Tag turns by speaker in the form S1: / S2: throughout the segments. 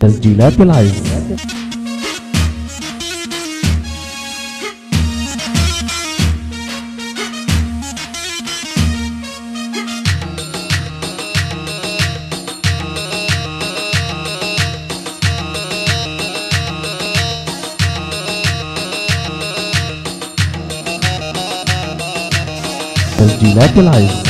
S1: تسجيلات العز تسجيلات العز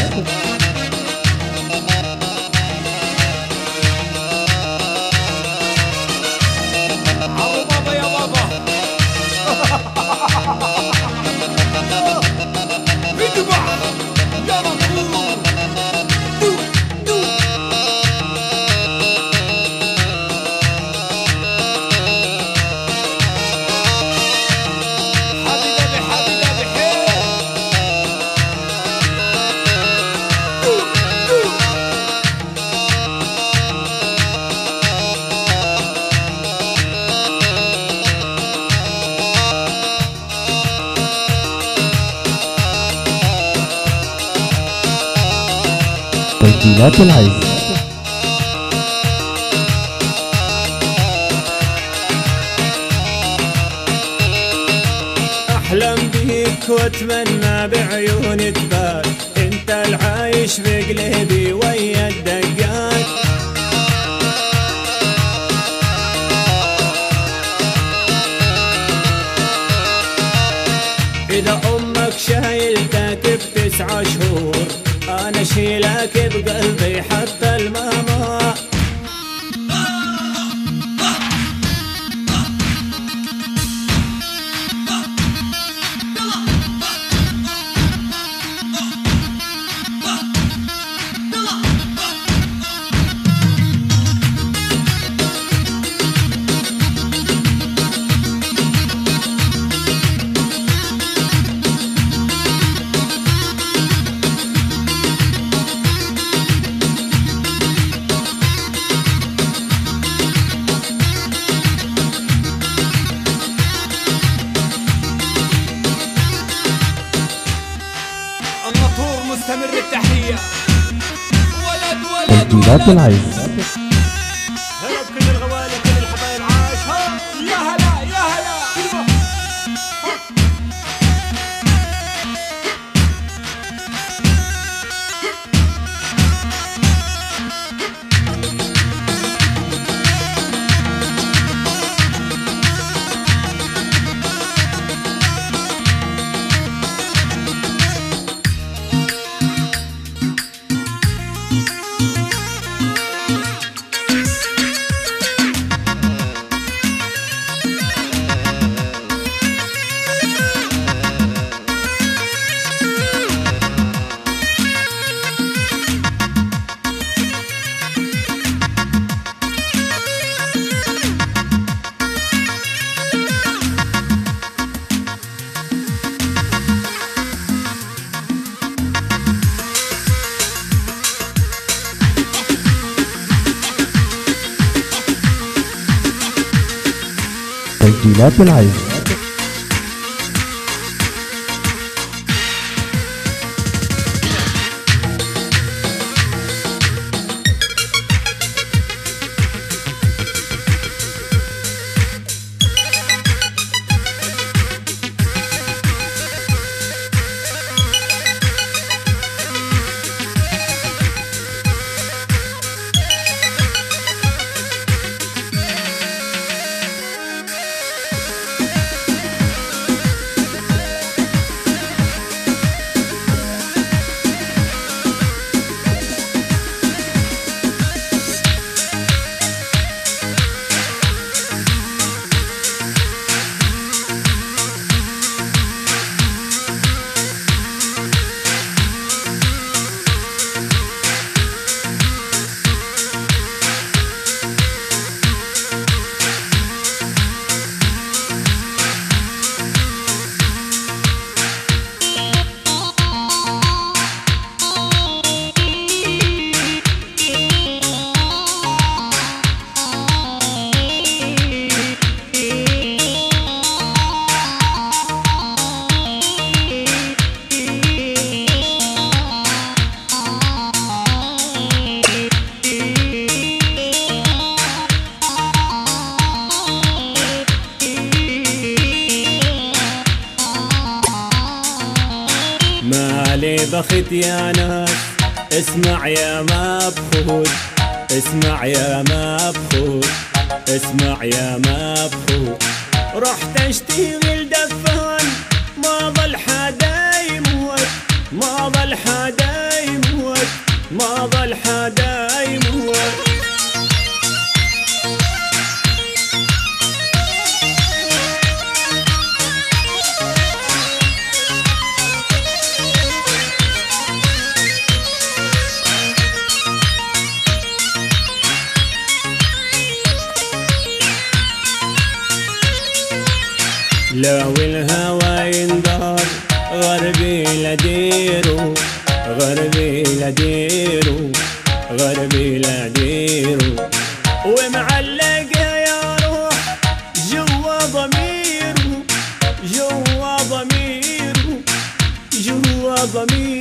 S1: تسجيلات العز
S2: أحلم بيك وأتمنى بعيوني تبات أنت العايش بقلبي ويا الدقات إذا أمك شايلتك بتسعة شهور أنا شيلك بقلبي.
S3: مستمر التحية. ولد ولد ولد.
S1: العز تسجيلات
S2: بخت يا ناس اسمع يا مبخوت اسمع يا مبخوت اسمع يا مبخوت. رحت اشتغل دفان ما ظل حدا يموت ما ظل حدا يموت ما ظل حدا لو الهوى ينضاش غربي لا ديرو غربي لا ديرو غربي لا ديرو يا روح جوا ضميرو جوا ضميرو جوا ضميرو.